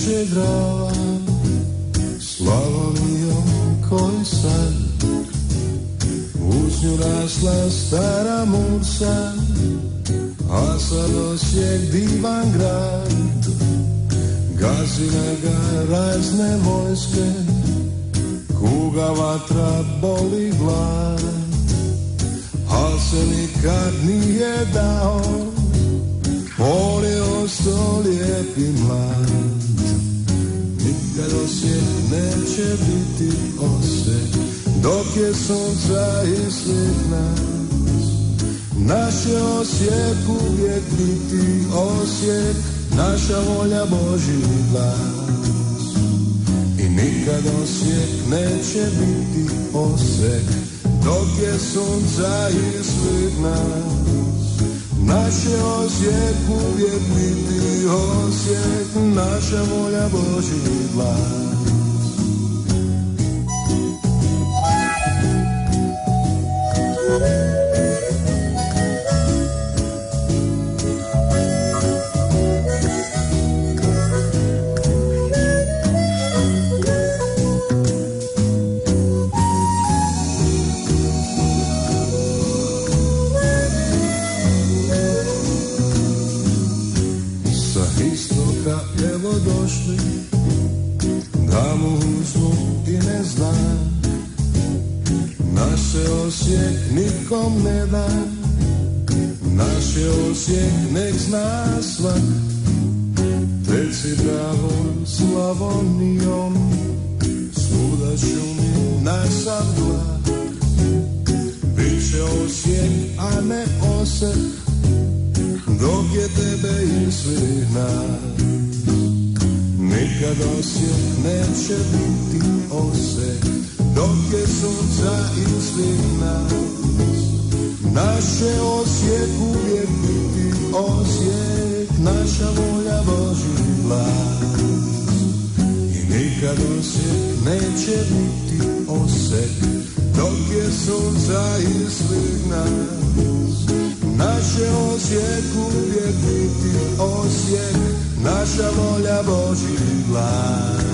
se grava. Slavonijom koj san Uz nju rasla stara mursa A sad Osijek divan grad. Gazina ga razne vojske Kuga vatra boli glad Al se nikad nije dao On je lijepi mlad. Neće biti Osijek Dok je sunca i svih nas. Naš je Osijek uvijek biti Osijek Naša volja Boži glas. I nikad Osijek neće biti Osijek Dok je sunca i svih nas. Naš je Osijek uvijek biti Osijek Naša volja Boži glas evo došli. Da mu uzmu i ne zna Naše Osijek nikom ne da. Naše Osijek nek zna svak. Teci pravom Slavonijom. Svuda šumi na sav glad Biće Osijek, a ne Osek dok je tebe i svih nas Nikad Osijek neće biti Osijek Dok je sunca i svih nas Naše Osijek uvijek biti Osijek Naša volja Boži glas. I nikad Osijek neće biti Osijek Dok je sunca i svih nas Naše Osijek uvijek biti Osijek, naša volja Boži glas.